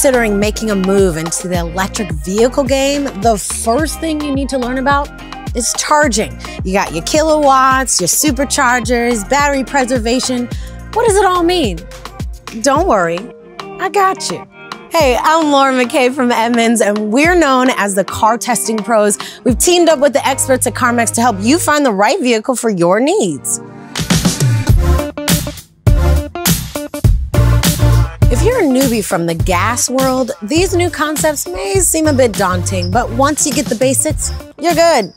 considering making a move into the electric vehicle game, the first thing you need to learn about is charging. You got your kilowatts, your superchargers, battery preservation. What does it all mean? Don't worry, I got you. Hey, I'm Lauren McKay from Edmunds, and we're known as the car testing pros. We've teamed up with the experts at CarMax to help you find the right vehicle for your needs. Newbie from the gas world, these new concepts may seem a bit daunting, but once you get the basics, you're good.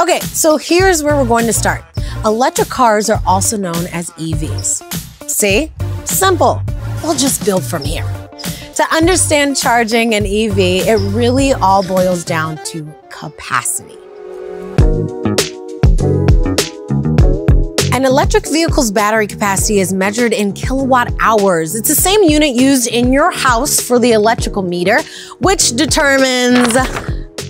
Okay, so here's where we're going to start. Electric cars are also known as EVs. See? Simple. We'll just build from here. To understand charging an EV, it really all boils down to capacity. An electric vehicle's battery capacity is measured in kilowatt hours. It's the same unit used in your house for the electrical meter, which determines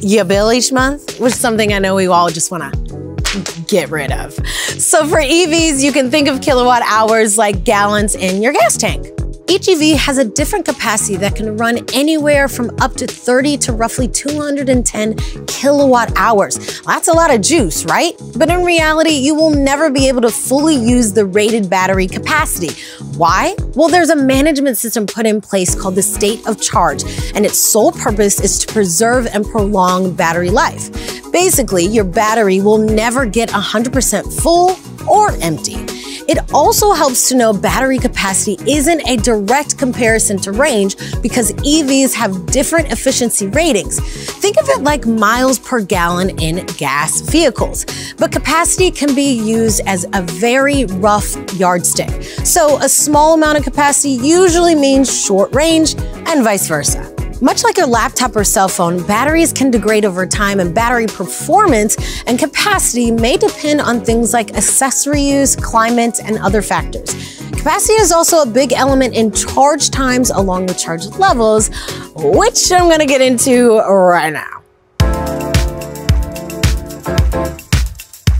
your bill each month, which is something I know we all just want to get rid of. So for EVs, you can think of kilowatt hours like gallons in your gas tank. Each EV has a different capacity that can run anywhere from up to 30 to roughly 210 kilowatt hours. That's a lot of juice, right? But in reality, you will never be able to fully use the rated battery capacity. Why? Well, there's a management system put in place called the state of charge, and its sole purpose is to preserve and prolong battery life. Basically, your battery will never get 100% full or empty. It also helps to know battery capacity isn't a direct comparison to range because EVs have different efficiency ratings. Think of it like miles per gallon in gas vehicles, but capacity can be used as a very rough yardstick. So a small amount of capacity usually means short range and vice versa. Much like your laptop or cell phone, batteries can degrade over time and battery performance and capacity may depend on things like accessory use, climate, and other factors. Capacity is also a big element in charge times along with charge levels, which I'm gonna get into right now.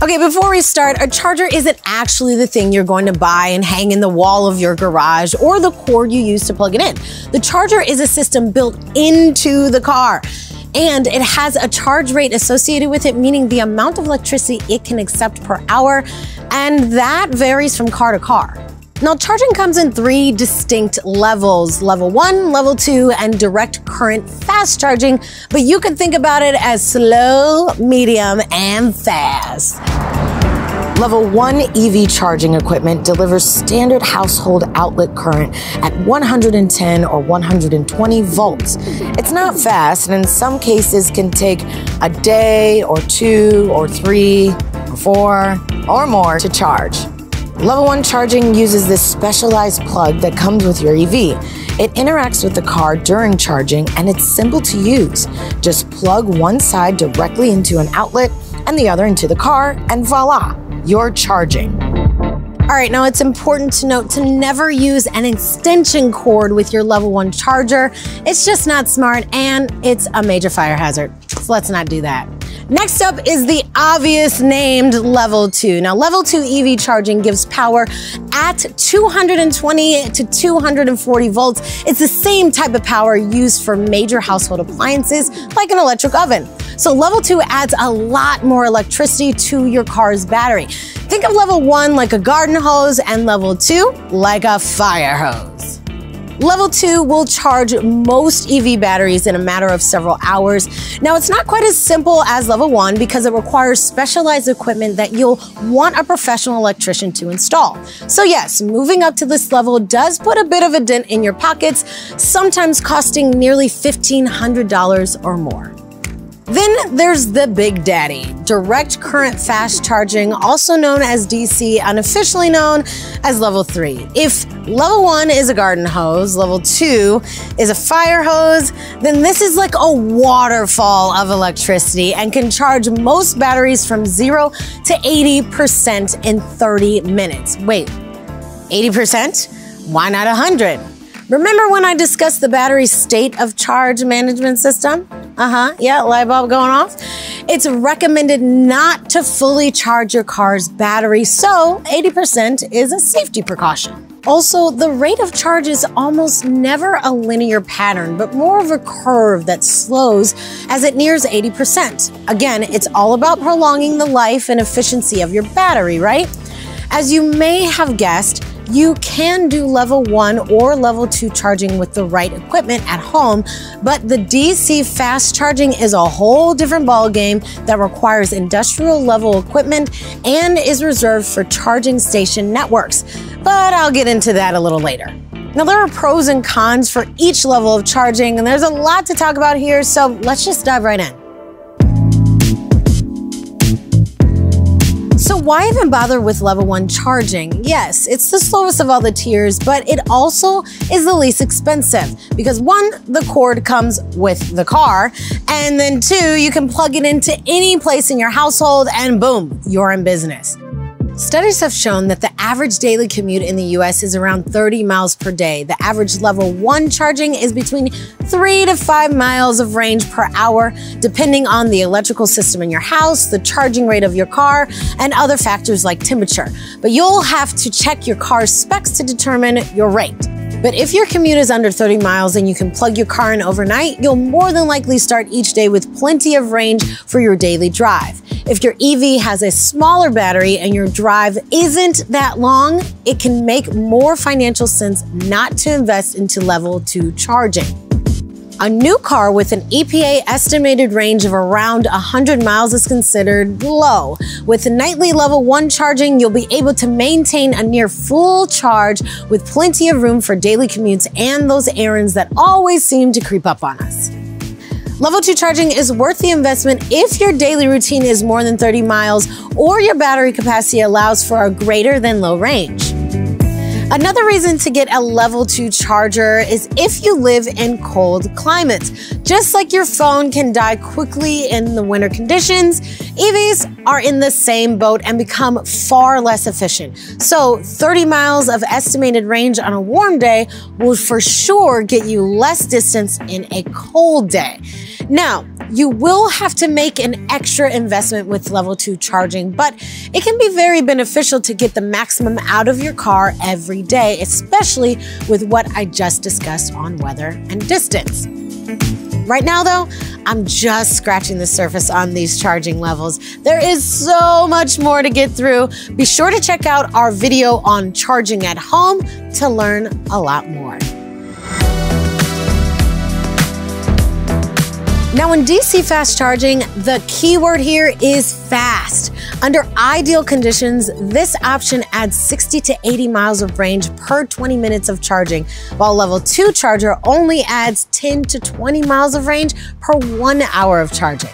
Okay, before we start, a charger isn't actually the thing you're going to buy and hang in the wall of your garage or the cord you use to plug it in. The charger is a system built into the car and it has a charge rate associated with it, meaning the amount of electricity it can accept per hour, and that varies from car to car. Now, charging comes in three distinct levels level one, level two, and direct current fast charging, but you can think about it as slow, medium, and fast. Level 1 EV charging equipment delivers standard household outlet current at 110 or 120 volts. It's not fast and in some cases can take a day or two or three or four or more to charge. Level 1 charging uses this specialized plug that comes with your EV. It interacts with the car during charging and it's simple to use. Just plug one side directly into an outlet and the other into the car, and voila, you're charging. All right, now it's important to note to never use an extension cord with your level one charger. It's just not smart and it's a major fire hazard. So let's not do that. Next up is the obvious named level two. Now, level two EV charging gives power at 220 to 240 volts. It's the same type of power used for major household appliances like an electric oven. So level two adds a lot more electricity to your car's battery. Think of level one like a garden hose and level two like a fire hose. Level 2 will charge most EV batteries in a matter of several hours. Now, it's not quite as simple as Level 1 because it requires specialized equipment that you'll want a professional electrician to install. So yes, moving up to this level does put a bit of a dent in your pockets, sometimes costing nearly $1,500 or more. Then there's the Big Daddy, direct current fast charging, also known as DC, unofficially known as level 3. If level 1 is a garden hose, level 2 is a fire hose, then this is like a waterfall of electricity and can charge most batteries from 0 to 80% in 30 minutes. Wait, 80%? Why not 100? Remember when I discussed the battery state of charge management system? Uh huh. Yeah, light bulb going off. It's recommended not to fully charge your car's battery, so 80% is a safety precaution. Also, the rate of charge is almost never a linear pattern, but more of a curve that slows as it nears 80%. Again, it's all about prolonging the life and efficiency of your battery, right? As you may have guessed, you can do level one or level two charging with the right equipment at home, but the DC fast charging is a whole different ballgame that requires industrial level equipment and is reserved for charging station networks. But I'll get into that a little later. Now, there are pros and cons for each level of charging, and there's a lot to talk about here, so let's just dive right in. Why even bother with level one charging? Yes, it's the slowest of all the tiers, but it also is the least expensive because one, the cord comes with the car, and then two, you can plug it into any place in your household and boom, you're in business. Studies have shown that the average daily commute in the US is around 30 miles per day. The average level one charging is between three to five miles of range per hour, depending on the electrical system in your house, the charging rate of your car, and other factors like temperature. But you'll have to check your car's specs to determine your rate. But if your commute is under 30 miles and you can plug your car in overnight, you'll more than likely start each day with plenty of range for your daily drive. If your EV has a smaller battery and your drive isn't that long, it can make more financial sense not to invest into level 2 charging. A new car with an EPA estimated range of around 100 miles is considered low. With nightly level 1 charging, you'll be able to maintain a near full charge with plenty of room for daily commutes and those errands that always seem to creep up on us. Level 2 charging is worth the investment if your daily routine is more than 30 miles or your battery capacity allows for a greater than low range. Another reason to get a level 2 charger is if you live in cold climates. Just like your phone can die quickly in the winter conditions, EVs are in the same boat and become far less efficient. So 30 miles of estimated range on a warm day will for sure get you less distance in a cold day. Now, you will have to make an extra investment with level 2 charging, but it can be very beneficial to get the maximum out of your car every day, especially with what I just discussed on weather and distance. Right now, though, I'm just scratching the surface on these charging levels. There is so much more to get through. Be sure to check out our video on charging at home to learn a lot more. Now in DC fast charging, the keyword here is fast. Under ideal conditions, this option adds 60 to 80 miles of range per 20 minutes of charging, while level 2 charger only adds 10 to 20 miles of range per one hour of charging.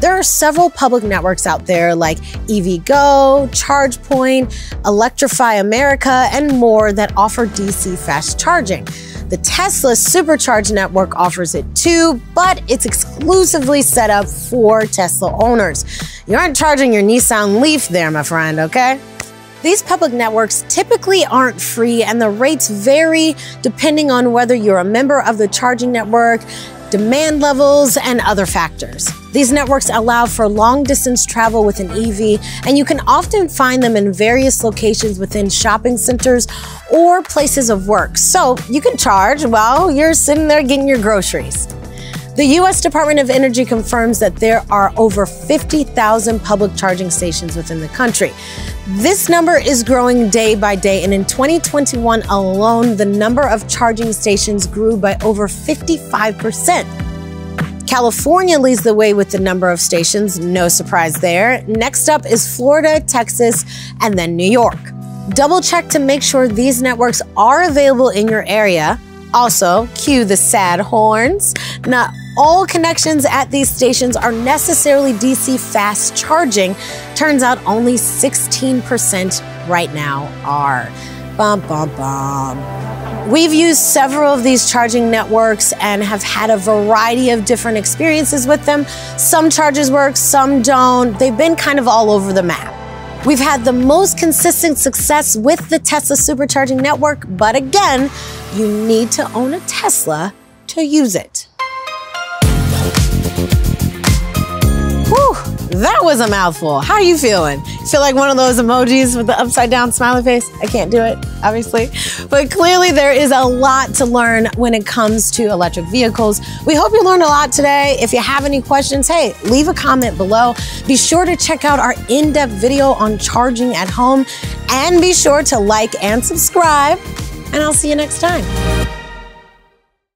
There are several public networks out there like EVgo, ChargePoint, Electrify America, and more that offer DC fast charging. The Tesla Supercharge network offers it too, but it's exclusively set up for Tesla owners. You aren't charging your Nissan Leaf there, my friend, okay? These public networks typically aren't free and the rates vary depending on whether you're a member of the charging network, demand levels, and other factors. These networks allow for long distance travel with an EV, and you can often find them in various locations within shopping centers or places of work. So you can charge while you're sitting there getting your groceries. The U.S. Department of Energy confirms that there are over 50,000 public charging stations within the country. This number is growing day by day, and in 2021 alone, the number of charging stations grew by over 55%. California leads the way with the number of stations, no surprise there. Next up is Florida, Texas, and then New York. Double check to make sure these networks are available in your area. Also, cue the sad horns. Not all connections at these stations are necessarily DC fast charging. Turns out only 16% right now are. Bum, bum, bum. We've used several of these charging networks and have had a variety of different experiences with them. Some charges work, some don't. They've been kind of all over the map. We've had the most consistent success with the Tesla supercharging network, but again, you need to own a Tesla to use it. Whew, that was a mouthful. How are you feeling? Feel like one of those emojis with the upside down smiley face? I can't do it, obviously. But clearly, there is a lot to learn when it comes to electric vehicles. We hope you learned a lot today. If you have any questions, hey, leave a comment below. Be sure to check out our in depth video on charging at home and be sure to like and subscribe. And I'll see you next time.